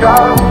Got